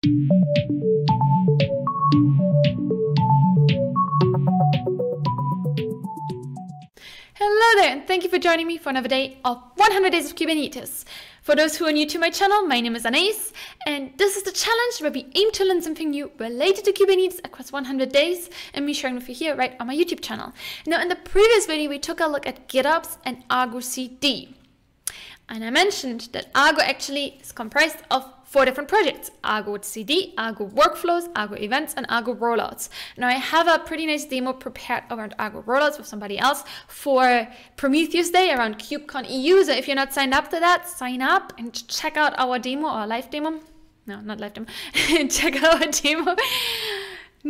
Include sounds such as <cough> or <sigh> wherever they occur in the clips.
Hello there, and thank you for joining me for another day of 100 Days of Kubernetes. For those who are new to my channel, my name is Anais, and this is the challenge where we aim to learn something new related to Kubernetes across 100 days, and me sharing with you here right on my YouTube channel. Now, in the previous video, we took a look at GitOps and Argo CD. And I mentioned that Argo actually is comprised of four different projects Argo CD, Argo Workflows, Argo Events, and Argo Rollouts. Now, I have a pretty nice demo prepared around Argo Rollouts with somebody else for Prometheus Day around KubeCon EU. So, if you're not signed up to that, sign up and check out our demo, our live demo. No, not live demo. <laughs> check out our demo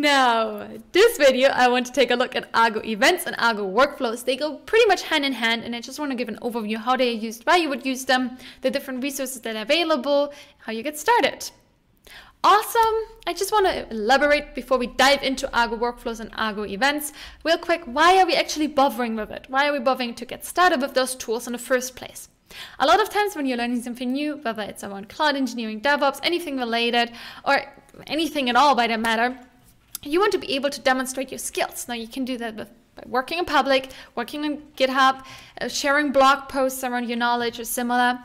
now, this video, I want to take a look at Argo events and Argo workflows. They go pretty much hand in hand, and I just want to give an overview how they are used, why you would use them, the different resources that are available, how you get started. Awesome! I just want to elaborate before we dive into Argo workflows and Argo events. Real quick, why are we actually bothering with it? Why are we bothering to get started with those tools in the first place? A lot of times when you're learning something new, whether it's around cloud engineering, DevOps, anything related, or anything at all by that matter, you want to be able to demonstrate your skills. Now you can do that with by working in public, working on GitHub, uh, sharing blog posts around your knowledge or similar.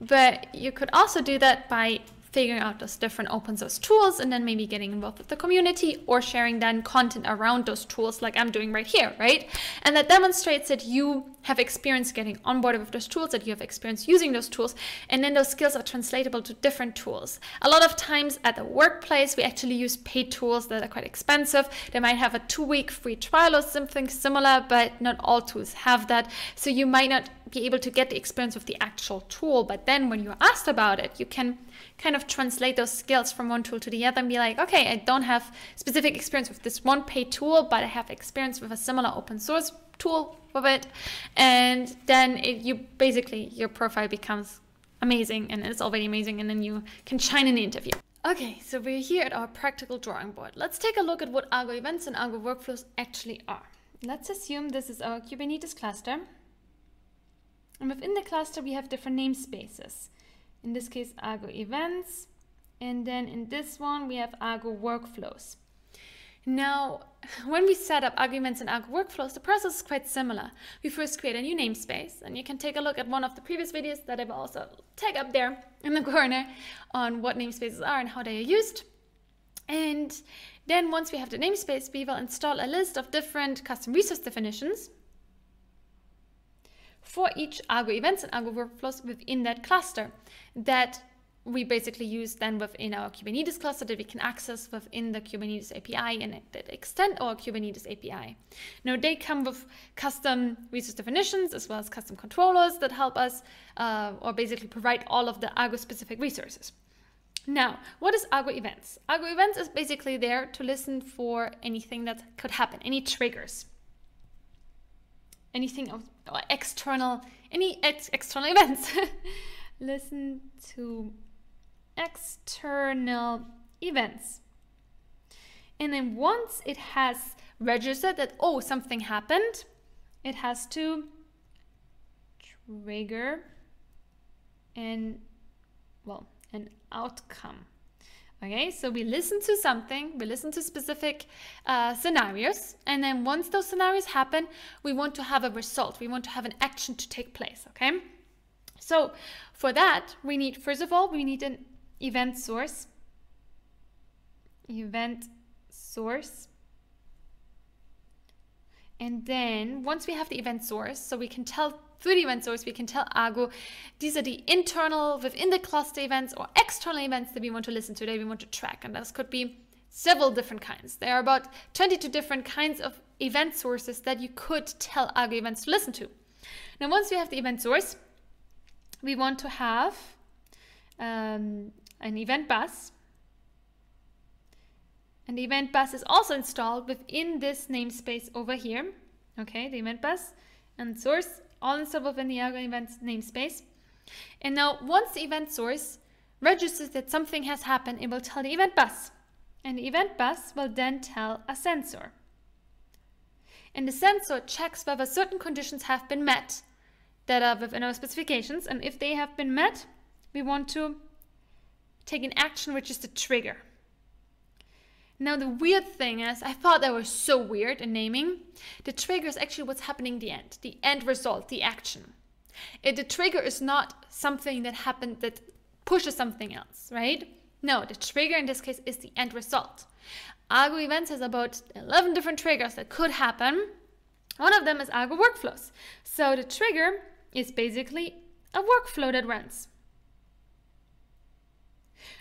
But you could also do that by figuring out those different open source tools and then maybe getting involved with the community or sharing then content around those tools like I'm doing right here, right? And that demonstrates that you have experience getting onboarded with those tools, that you have experience using those tools, and then those skills are translatable to different tools. A lot of times at the workplace, we actually use paid tools that are quite expensive. They might have a two week free trial or something similar, but not all tools have that. So you might not be able to get the experience of the actual tool. But then when you're asked about it, you can kind of translate those skills from one tool to the other and be like, okay, I don't have specific experience with this one paid tool, but I have experience with a similar open source tool with it. And then it, you basically, your profile becomes amazing and it's already amazing. And then you can shine in the interview. Okay, so we're here at our practical drawing board. Let's take a look at what Argo events and Argo workflows actually are. Let's assume this is our Kubernetes cluster. And within the cluster, we have different namespaces. In this case, Argo events. And then in this one, we have Argo workflows. Now, <laughs> when we set up Argo events in Argo workflows, the process is quite similar. We first create a new namespace, and you can take a look at one of the previous videos that I've also tag up there in the <laughs> corner on what namespaces are and how they are used. And then once we have the namespace, we will install a list of different custom resource definitions for each Argo events and Argo workflows within that cluster that we basically use then within our Kubernetes cluster that we can access within the Kubernetes API and that extend our Kubernetes API. Now they come with custom resource definitions as well as custom controllers that help us uh, or basically provide all of the Argo specific resources. Now, what is Argo Events? Argo Events is basically there to listen for anything that could happen, any triggers anything of external, any ex external <laughs> events. Listen to external events. And then once it has registered that, oh, something happened, it has to trigger and, well, an outcome. Okay, so we listen to something, we listen to specific uh, scenarios, and then once those scenarios happen, we want to have a result. We want to have an action to take place. Okay, so for that, we need first of all, we need an event source. Event source. And then once we have the event source, so we can tell through the event source, we can tell Argo these are the internal within the cluster events or external events that we want to listen to, that we want to track. And this could be several different kinds. There are about 22 different kinds of event sources that you could tell Argo events to listen to. Now, once we have the event source, we want to have um, an event bus. And the event bus is also installed within this namespace over here. Okay, the event bus and source all installed within the Argo events namespace. And now once the event source registers that something has happened, it will tell the event bus. And the event bus will then tell a sensor. And the sensor checks whether certain conditions have been met that are within our specifications. And if they have been met, we want to take an action which is the trigger. Now, the weird thing is, I thought that was so weird in naming. The trigger is actually what's happening in the end, the end result, the action. It, the trigger is not something that happened that pushes something else, right? No, the trigger in this case is the end result. Argo events has about 11 different triggers that could happen. One of them is Argo workflows. So the trigger is basically a workflow that runs.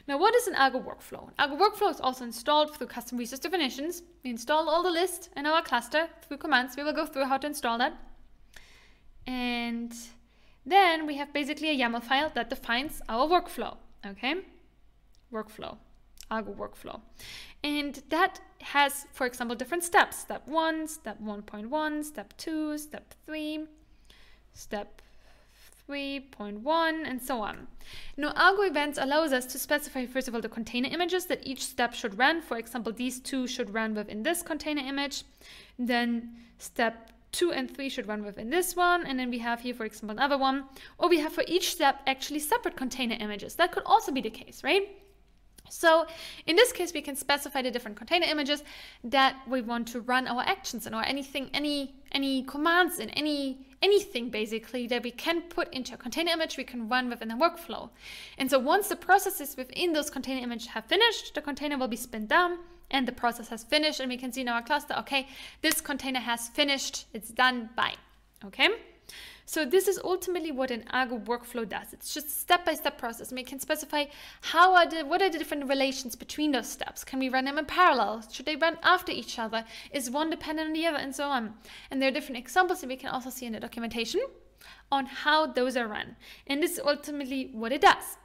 Now, what is an Argo workflow? An Argo workflow is also installed through custom resource definitions. We install all the list in our cluster through commands. We will go through how to install that. And then we have basically a YAML file that defines our workflow. Okay? Workflow. Argo workflow. And that has, for example, different steps. Step 1, step 1.1, step 2, step 3, step 3.1, and so on. Now, Argo events allows us to specify, first of all, the container images that each step should run. For example, these two should run within this container image. Then step two and three should run within this one. And then we have here, for example, another one. Or we have for each step actually separate container images. That could also be the case, right? So in this case, we can specify the different container images that we want to run our actions in or anything, any, any commands in any, anything basically that we can put into a container image we can run within a workflow. And so once the processes within those container images have finished, the container will be spun down and the process has finished and we can see in our cluster, okay, this container has finished, it's done, bye, okay? So this is ultimately what an Argo workflow does. It's just step-by-step process. And we can specify how are the what are the different relations between those steps. Can we run them in parallel? Should they run after each other? Is one dependent on the other, and so on. And there are different examples that we can also see in the documentation on how those are run. And this is ultimately what it does.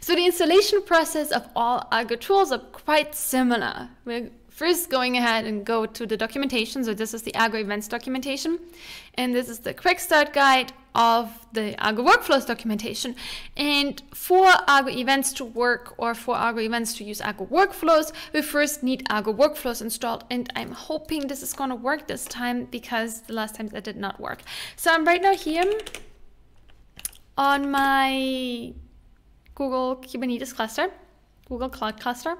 So the installation process of all Argo tools are quite similar. We're first going ahead and go to the documentation. So this is the Argo events documentation. And this is the quick start guide of the Argo workflows documentation. And for Argo events to work or for Argo events to use Argo workflows, we first need Argo workflows installed. And I'm hoping this is going to work this time because the last time that did not work. So I'm right now here on my Google Kubernetes cluster, Google Cloud cluster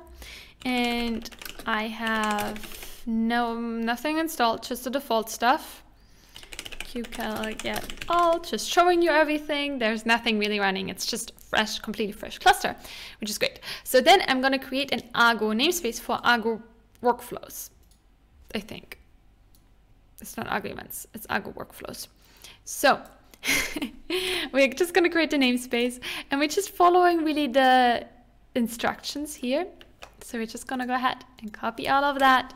and I have no nothing installed, just the default stuff. kubectl get all, just showing you everything. There's nothing really running. It's just fresh, completely fresh cluster, which is great. So then I'm going to create an Argo namespace for Argo workflows, I think. It's not Argo events, it's Argo workflows. So <laughs> we're just going to create a namespace and we're just following really the instructions here. So we're just gonna go ahead and copy all of that,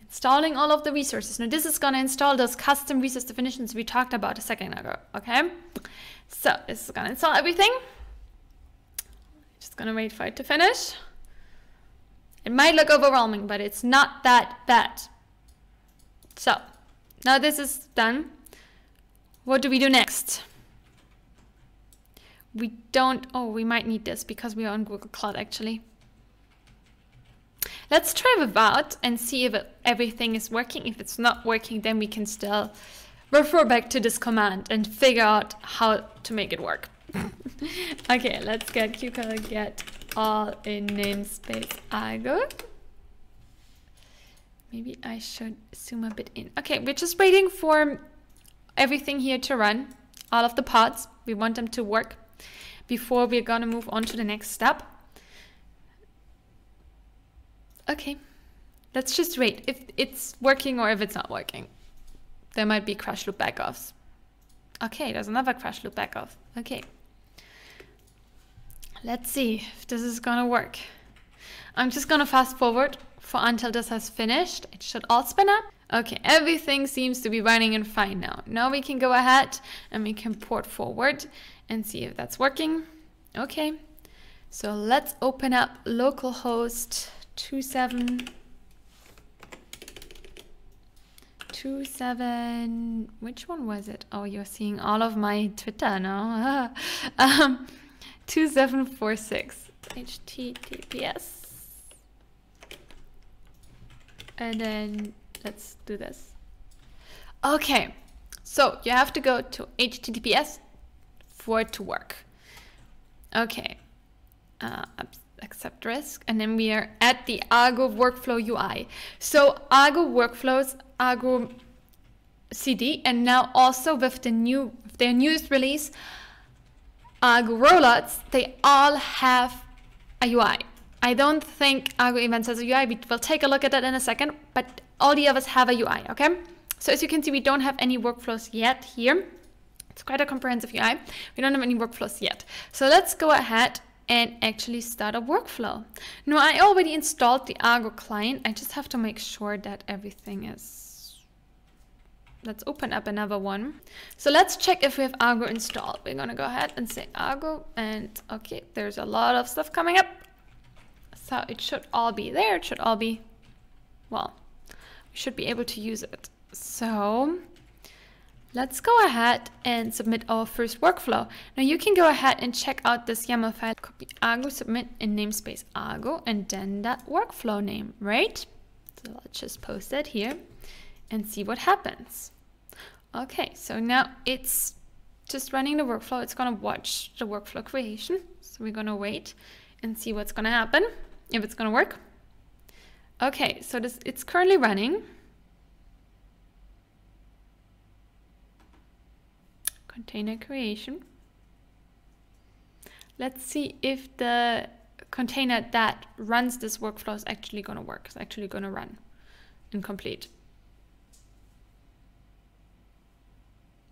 installing all of the resources. Now this is gonna install those custom resource definitions we talked about a second ago, okay? So this is gonna install everything. Just gonna wait for it to finish. It might look overwhelming, but it's not that bad. So now this is done. What do we do next? We don't, oh, we might need this because we are on Google Cloud actually. Let's try without and see if it, everything is working. If it's not working, then we can still refer back to this command and figure out how to make it work. <laughs> okay, let's get kubectl get all in namespace argo. Maybe I should zoom a bit in. Okay, we're just waiting for everything here to run, all of the pods. We want them to work before we're gonna move on to the next step. Okay, let's just wait if it's working or if it's not working. There might be crash loop backoffs. Okay, there's another crash loop backoff. Okay. Let's see if this is gonna work. I'm just gonna fast forward for until this has finished. It should all spin up. Okay, everything seems to be running and fine now. Now we can go ahead and we can port forward and see if that's working. Okay, so let's open up localhost two seven two seven which one was it? Oh you're seeing all of my twitter now. <laughs> Um 2746 https and then let's do this. Okay so you have to go to https for it to work okay uh, accept risk. And then we are at the Argo workflow UI. So Argo workflows, Argo CD, and now also with the new, their newest release, Argo rollouts, they all have a UI. I don't think Argo Events has a UI. We will take a look at that in a second, but all the others have a UI, okay? So as you can see, we don't have any workflows yet here. It's quite a comprehensive UI. We don't have any workflows yet. So let's go ahead and actually start a workflow. Now I already installed the Argo client. I just have to make sure that everything is let's open up another one. So let's check if we have Argo installed. We're gonna go ahead and say Argo and okay, there's a lot of stuff coming up. So it should all be there. It should all be, well, we should be able to use it. So let's go ahead and submit our first workflow. Now you can go ahead and check out this YAML file, copy Argo, submit in namespace Argo, and then that workflow name, right? So let's just post that here and see what happens. Okay, so now it's just running the workflow. It's gonna watch the workflow creation. So we're gonna wait and see what's gonna happen, if it's gonna work. Okay, so this it's currently running. Container creation. Let's see if the container that runs this workflow is actually gonna work, it's actually gonna run and complete.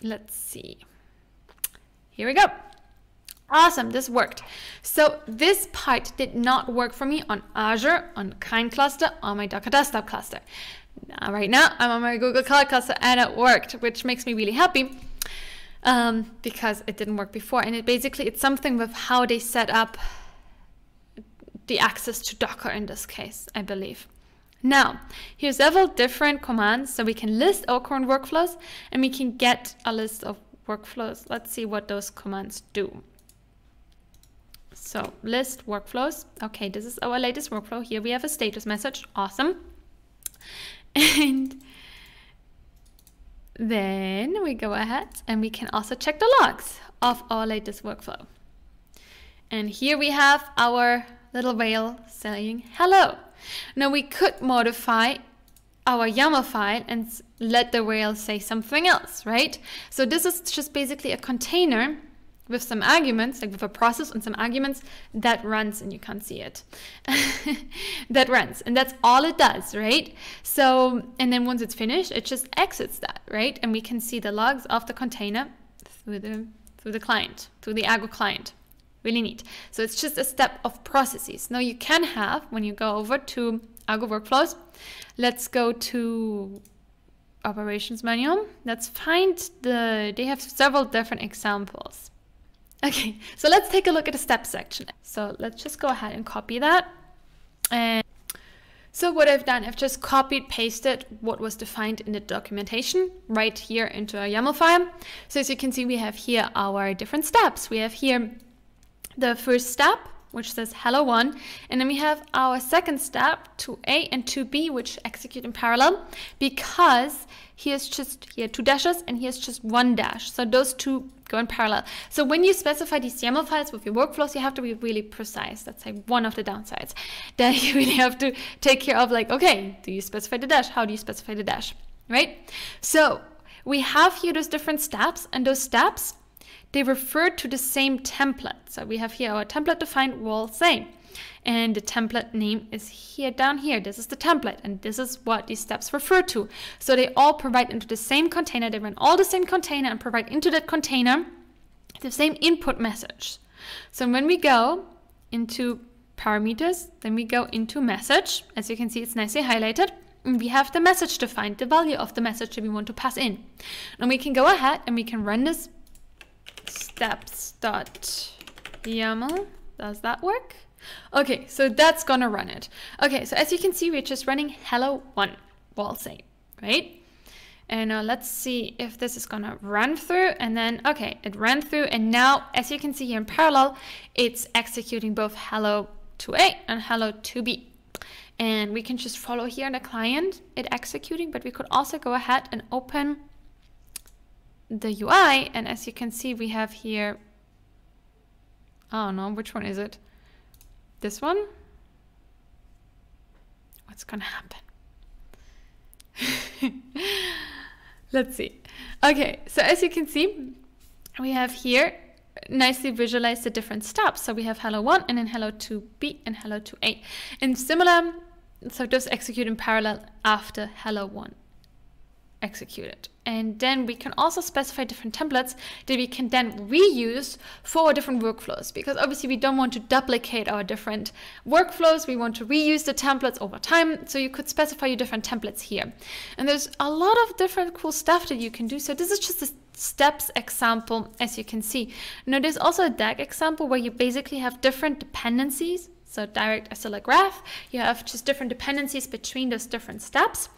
Let's see. Here we go. Awesome, this worked. So this part did not work for me on Azure, on Kind cluster, on my Docker desktop cluster. Now, right now, I'm on my Google Cloud cluster and it worked, which makes me really happy um, because it didn't work before. And it basically, it's something with how they set up the access to Docker in this case, I believe. Now, here's several different commands so we can list our current workflows and we can get a list of workflows. Let's see what those commands do. So list workflows. Okay, this is our latest workflow. Here we have a status message. Awesome. <laughs> And then we go ahead and we can also check the logs of our latest workflow. And here we have our little whale saying hello. Now we could modify our YAML file and let the whale say something else, right? So this is just basically a container with some arguments, like with a process and some arguments that runs, and you can't see it, <laughs> that runs. And that's all it does, right? So, and then once it's finished, it just exits that, right? And we can see the logs of the container through the, through the client, through the Argo client really neat. So it's just a step of processes. Now you can have, when you go over to Argo Workflows, let's go to operations manual. Let's find the, they have several different examples. Okay, so let's take a look at the step section. So let's just go ahead and copy that. And so what I've done, I've just copied, pasted what was defined in the documentation right here into a YAML file. So as you can see, we have here our different steps. We have here the first step, which says hello one, and then we have our second step, to A and to B, which execute in parallel, because here's just here two dashes and here's just one dash. So those two go in parallel. So when you specify these YAML files with your workflows, you have to be really precise. That's like one of the downsides. <laughs> Then you really have to take care of like, okay, do you specify the dash? How do you specify the dash? Right? So we have here those different steps and those steps they refer to the same template. So we have here our template defined whalesay. And the template name is here down here. This is the template and this is what these steps refer to. So they all provide into the same container. They run all the same container and provide into that container the same input message. So when we go into parameters, then we go into message. As you can see, it's nicely highlighted. And we have the message defined, the value of the message that we want to pass in. And we can go ahead and we can run this steps.yaml. Does that work? Okay, so that's gonna run it. Okay, so as you can see, we're just running hello one whalesay, right? And uh, let's see if this is gonna run through and then, okay, it ran through and now, as you can see here in parallel, it's executing both hello 2a and hello 2b. And we can just follow here in the client, it executing, but we could also go ahead and open the UI and as you can see we have here I don't know which one is it this one. What's gonna happen? <laughs> Let's see. Okay, so as you can see, we have here nicely visualized the different steps. So we have hello 1 and then hello 2b and hello 2a. And similar, so those execute in parallel after hello 1 executed. And then we can also specify different templates that we can then reuse for different workflows because obviously we don't want to duplicate our different workflows. We want to reuse the templates over time. So you could specify your different templates here. And there's a lot of different cool stuff that you can do. So this is just a steps example, as you can see. Now there's also a DAG example where you basically have different dependencies. So direct acyclic graph, you have just different dependencies between those different steps.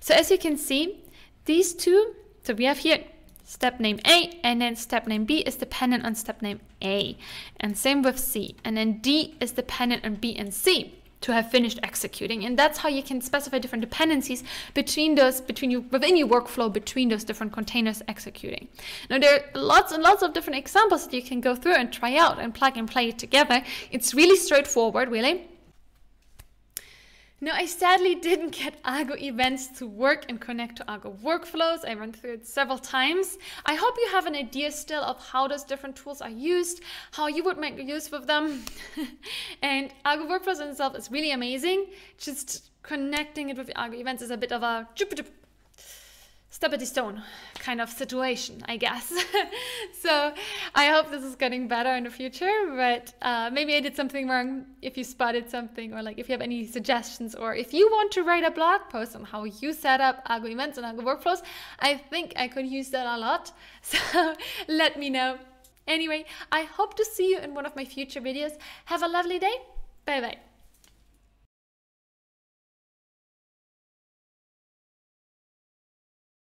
So as you can see, these two, so we have here step name A and then step name B is dependent on step name A. And same with C. And then D is dependent on B and C to have finished executing. And that's how you can specify different dependencies between those, between you, within your workflow, between those different containers executing. Now there are lots and lots of different examples that you can go through and try out and plug and play it together. It's really straightforward, really. Now, I sadly didn't get Argo events to work and connect to Argo workflows. I went through it several times. I hope you have an idea still of how those different tools are used, how you would make use of them. <laughs> and Argo workflows itself is really amazing. Just connecting it with Argo events is a bit of a step at the stone kind of situation, I guess. <laughs> so I hope this is getting better in the future, but uh, maybe I did something wrong if you spotted something or like if you have any suggestions or if you want to write a blog post on how you set up Argo events and Argo workflows, I think I could use that a lot. <laughs> So let me know. Anyway, I hope to see you in one of my future videos. Have a lovely day. Bye bye.